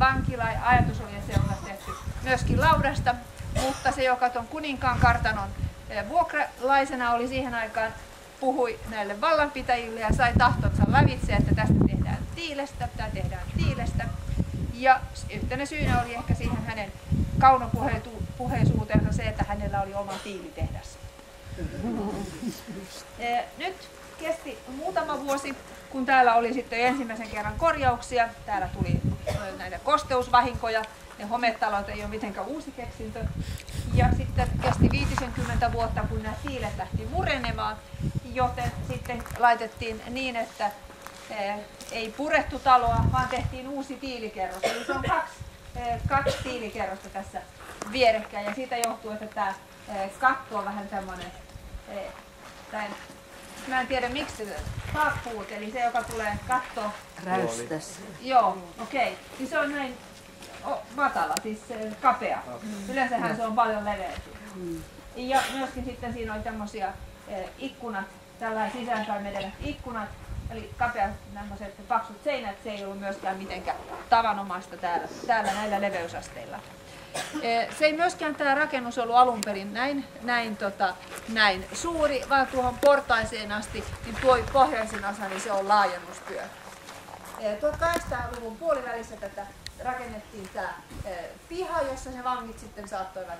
vankila. Ajatus oli, että se on tehty myöskin laudasta, mutta se, joka tuon kuninkaan kartanon eh, vuokralaisena oli siihen aikaan, puhui näille vallanpitäjille ja sai tahtonsa lävitse, että tästä tehdään tiilestä, tämä tehdään tiilestä. Ja yhtenä syynä oli ehkä siihen hänen kaunopuheisuutensa se, että hänellä oli oma tiilitehdas. Eh, nyt kesti muutama vuosi, kun täällä oli sitten ensimmäisen kerran korjauksia. Täällä tuli näitä kosteusvahinkoja. Ne hometalot ei ole mitenkään uusi keksintö. Ja sitten kesti 50 vuotta, kun nämä tiilet lähti murenemaan, joten sitten laitettiin niin, että ei purettu taloa, vaan tehtiin uusi tiilikerros. Eli se on kaksi, kaksi tiilikerrosta tässä vierekkäin ja siitä johtuu, että tämä katto on vähän tämmöinen mä en tiedä miksi tappuut, eli se joka tulee katto. Räystässä. Joo, okei. Okay. Niin se on näin oh, matala, siis kapea. Mm. Yleensähän se on paljon leveämpi. Mm. Ja myöskin sitten siinä oli tämmöisiä eh, ikkunat, tällainen sisäänpäin menevät ikkunat, eli kapeat tämmöiset paksut seinät, se ei ollut myöskään mitenkään tavanomaista täällä, täällä näillä leveysasteilla. Eh, se ei myöskään tämä rakennus ollut alun perin näin, näin, tota, näin suuri, vaan tuohon portaiseen asti, niin tuo pohjoisen osa, niin se on laajennustyö. 1800-luvun eh, puolivälissä tätä rakennettiin tämä eh, piha, jossa ne vangit sitten saattoivat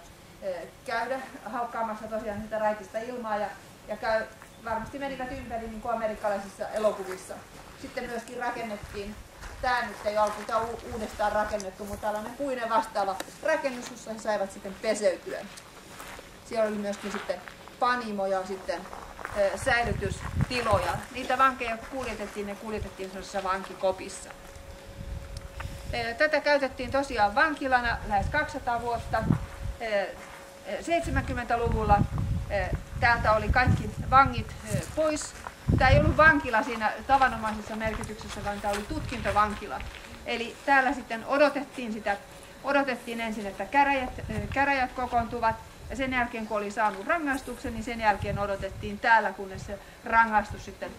käydä haukkaamassa tosiaan sitä raitista ilmaa ja, ja käy, varmasti menivät ympäri niin kuin amerikkalaisissa elokuvissa. Sitten myöskin rakennettiin tämä nyt ei ollut tämä uudestaan rakennettu, mutta tällainen puinen vastaava rakennus, jossa he saivat sitten peseytyä. Siellä oli myöskin sitten panimo ja sitten säilytystiloja. Niitä vankeja kuljetettiin, ne kuljetettiin sellaisessa vankikopissa. Tätä käytettiin tosiaan vankilana lähes 200 vuotta. 70-luvulla täältä oli kaikki vangit pois Tämä ei ollut vankila siinä tavanomaisessa merkityksessä, vaan tämä oli tutkintavankila. Eli täällä sitten odotettiin sitä, odotettiin ensin, että käräjät, käräjät kokoontuvat, ja sen jälkeen kun oli saanut rangaistuksen, niin sen jälkeen odotettiin täällä, kunnes se rangaistus sitten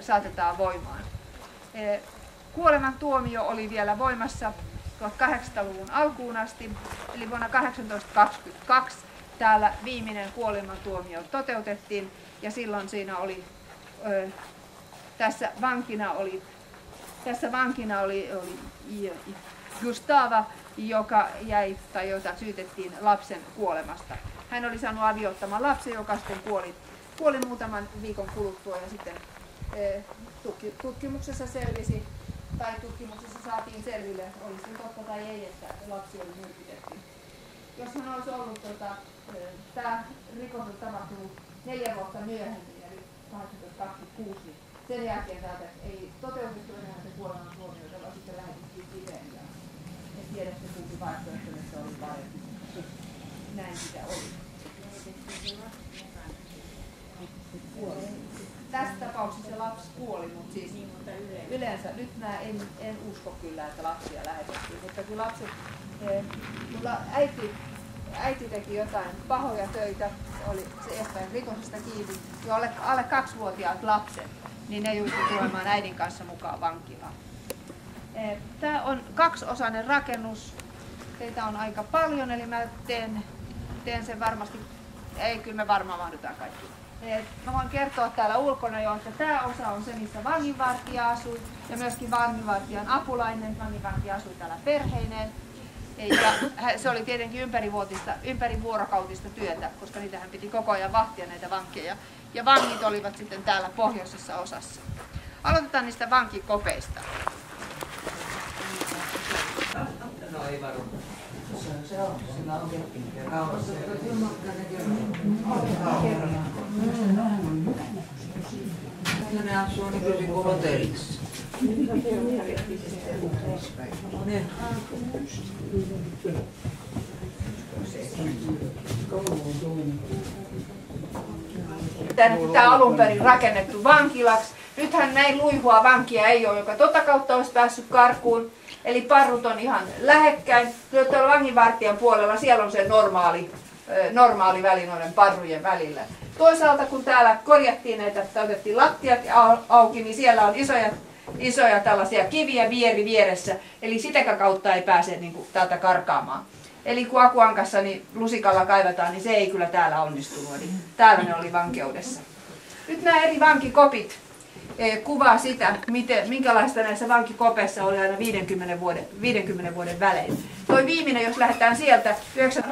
saatetaan voimaan. Kuoleman tuomio oli vielä voimassa 1800-luvun alkuun asti, eli vuonna 1822 täällä viimeinen kuolemantuomio toteutettiin, ja silloin siinä oli tässä vankina oli, tässä vankina oli, oli Gustava, joka jäi tai jota syytettiin lapsen kuolemasta. Hän oli saanut avioittamaan lapsen, joka sitten kuoli, kuoli muutaman viikon kuluttua ja sitten tutkimuksessa selvisi, tai tutkimuksessa saatiin selville, oli se totta tai ei, että lapsi oli myrkytetty. Jos hän olisi ollut, tota, tämä rikos on tapahtunut neljä vuotta myöhemmin, 1826, niin sen jälkeen täältä ei toteutettu enää se kuoleman tuomioita, vaan sitten lähetettiin Kiveen ja en tiedä se kumpi vaihtoehto, että se oli parempi. Näin sitä oli. Tässä tapauksessa se lapsi kuoli, mutta siis yleensä, nyt mä en, en usko kyllä, että lapsia lähetettiin, mutta kun lapset, eh, mulla äiti äiti teki jotain pahoja töitä, oli se ehtojen rikosesta kiinni, ja alle, alle kaksivuotiaat lapset, niin ne joutui tulemaan äidin kanssa mukaan vankilaan. Eh, Tämä on kaksiosainen rakennus. Teitä on aika paljon, eli mä teen, teen sen varmasti, ei kyllä me varmaan mahdutaan kaikki. Eh, mä voin kertoa täällä ulkona jo, että tämä osa on se, missä vanginvartija asui ja myöskin vanginvartijan apulainen. Vanginvartija asui täällä perheineen. Ja se oli tietenkin ympärivuotista, ympärivuorokautista työtä, koska niitähän piti koko ajan vahtia näitä vankkeja. Ja vangit olivat sitten täällä pohjoisessa osassa. Aloitetaan niistä vankikopeista. No ei varmaan. Se on, sillä on ja kaulassa. Ne asuu nykyisin kuin hotellissa. Tämä alun perin rakennettu vankilaksi. Nythän näin luihua vankia ei ole, joka tota kautta olisi päässyt karkuun. Eli parrut on ihan lähekkäin. Tuolla vanginvartijan puolella siellä on se normaali, normaali väli noiden parrujen välillä. Toisaalta kun täällä korjattiin näitä, että otettiin lattiat auki, niin siellä on isoja isoja tällaisia kiviä vieri vieressä, eli sitäkään kautta ei pääse niin kuin, täältä karkaamaan. Eli kun akuankassa niin lusikalla kaivataan, niin se ei kyllä täällä onnistunut, eli täällä ne oli vankeudessa. Nyt nämä eri vankikopit eh, kuvaa sitä, miten, minkälaista näissä vankikopeissa oli aina 50 vuoden, 50 vuoden välein. Toi viimeinen, jos lähdetään sieltä, 9